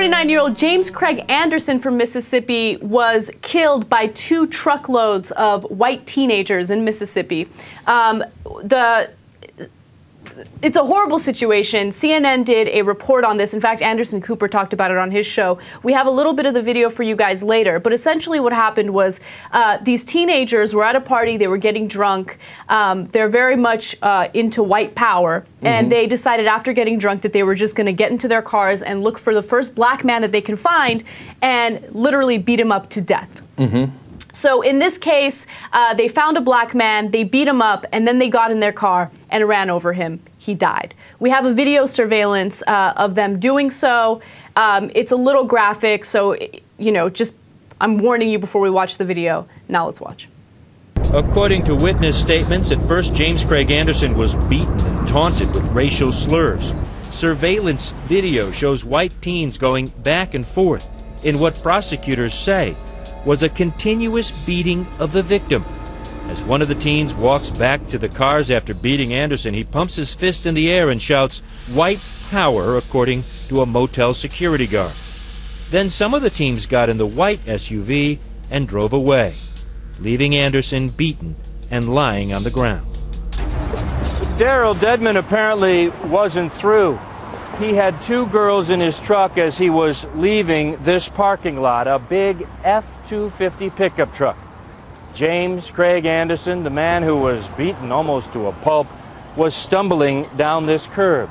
49 year old James Craig Anderson from Mississippi was killed by two truckloads of white teenagers in Mississippi. Um, the it's a horrible situation. CNN did a report on this. In fact, Anderson Cooper talked about it on his show. We have a little bit of the video for you guys later. But essentially, what happened was uh, these teenagers were at a party. They were getting drunk. Um, they're very much uh, into white power. Mm-hmm. And they decided after getting drunk that they were just going to get into their cars and look for the first black man that they can find and literally beat him up to death. Mm-hmm. So in this case, uh, they found a black man, they beat him up, and then they got in their car and ran over him. He died. We have a video surveillance uh, of them doing so. Um, it's a little graphic, so, you know, just I'm warning you before we watch the video. Now let's watch. According to witness statements, at first James Craig Anderson was beaten and taunted with racial slurs. Surveillance video shows white teens going back and forth in what prosecutors say was a continuous beating of the victim. As one of the teens walks back to the cars after beating Anderson, he pumps his fist in the air and shouts, White power, according to a motel security guard. Then some of the teens got in the white SUV and drove away, leaving Anderson beaten and lying on the ground. Deryl Dedmon apparently wasn't through. He had two girls in his truck as he was leaving this parking lot, a big F 250 pickup truck. James Craig Anderson, the man who was beaten almost to a pulp, was stumbling down this curb.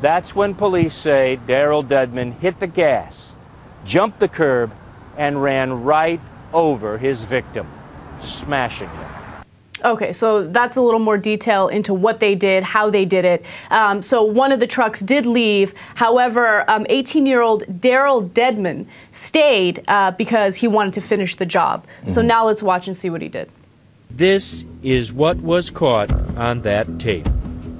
That's when police say Deryl Dedmon hit the gas, jumped the curb, and ran right over his victim, smashing him. Okay, so that's a little more detail into what they did, how they did it. Um, so one of the trucks did leave. However, 18-year-old um, Deryl Dedmon stayed uh, because he wanted to finish the job. Mm-hmm. So now let's watch and see what he did. This is what was caught on that tape,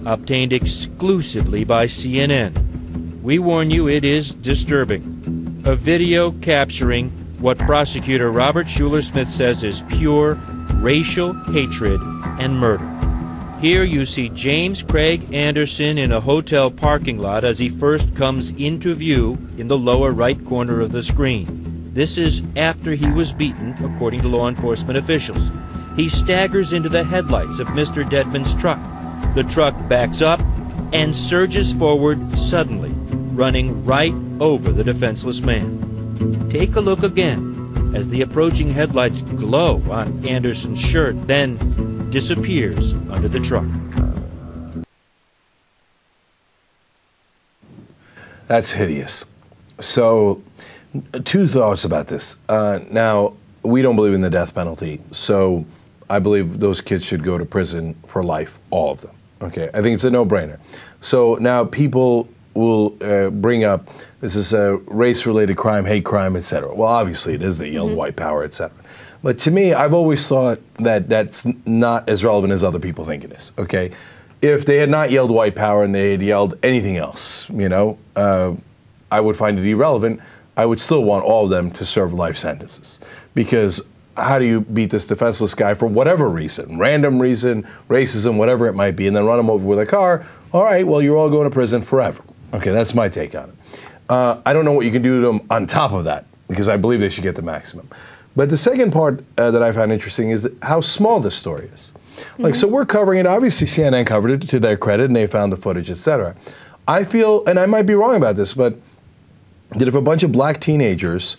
obtained exclusively by CNN. We warn you, it is disturbing. A video capturing what prosecutor Robert Shuler Smith says is pure racial hatred, and murder. Here you see James Craig Anderson in a hotel parking lot as he first comes into view in the lower right corner of the screen. This is after he was beaten, according to law enforcement officials. He staggers into the headlights of Mr. Dedmon's truck. The truck backs up and surges forward suddenly, running right over the defenseless man. Take a look again as the approaching headlights glow on Anderson's shirt, then disappears under the truck. That's hideous. So, two thoughts about this. Uh, now, we don't believe in the death penalty, so I believe those kids should go to prison for life, all of them. Okay, I think it's a no-brainer. So now people will uh, bring up this is a race-related crime, hate crime, etc. Well, obviously it is. They yelled mm-hmm. white power, etc. But to me, I've always thought that that's not as relevant as other people think it is. Okay, if they had not yelled white power and they had yelled anything else, you know, uh, I would find it irrelevant. I would still want all of them to serve life sentences because how do you beat this defenseless guy for whatever reason, random reason, racism, whatever it might be, and then run him over with a car? All right, well, you're all going to prison forever. Okay, that's my take on it. Uh, I don't know what you can do to them on top of that because I believe they should get the maximum. But the second part uh, that I found interesting is how small this story is. Like, mm-hmm. so we're covering it. Obviously, CNN covered it to their credit, and they found the footage, etc. I feel, and I might be wrong about this, but that if a bunch of black teenagers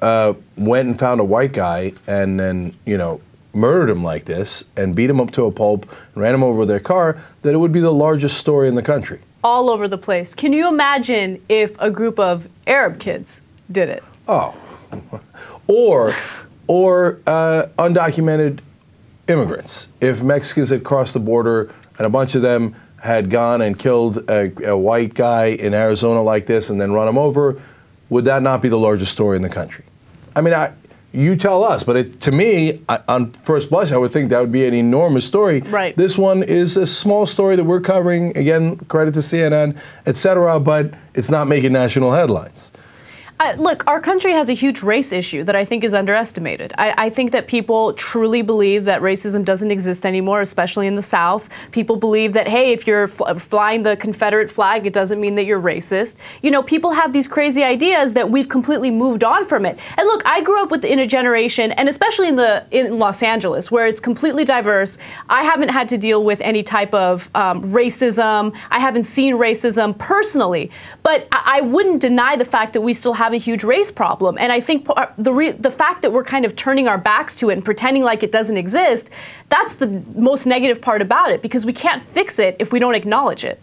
uh, went and found a white guy and then, you know, murdered him like this and beat him up to a pulp and ran him over their car, that it would be the largest story in the country all over the place. Can you imagine if a group of Arab kids did it? Oh, or or uh, undocumented immigrants. If Mexicans had crossed the border and a bunch of them had gone and killed a, a white guy in Arizona like this and then run him over, would that not be the largest story in the country? I mean, I, you tell us. But it, to me, I, on first blush, I would think that would be an enormous story. Right. This one is a small story that we're covering. Again, credit to CNN, et cetera, but it's not making national headlines. Look, our country has a huge race issue that I think is underestimated. I, I, think that people truly believe that racism doesn't exist anymore, especially in the South. People believe that, hey, if you're fl- flying the Confederate flag, it doesn't mean that you're racist. You know, people have these crazy ideas that we've completely moved on from it. And look, I grew up with in a generation, and especially in the in Los Angeles, where it's completely diverse. I haven't had to deal with any type of um, racism. I haven't seen racism personally, but I, I wouldn't deny the fact that we still have have a huge race problem. And I think uh, the, re- the fact that we're kind of turning our backs to it and pretending like it doesn't exist, that's the most negative part about it because we can't fix it if we don't acknowledge it.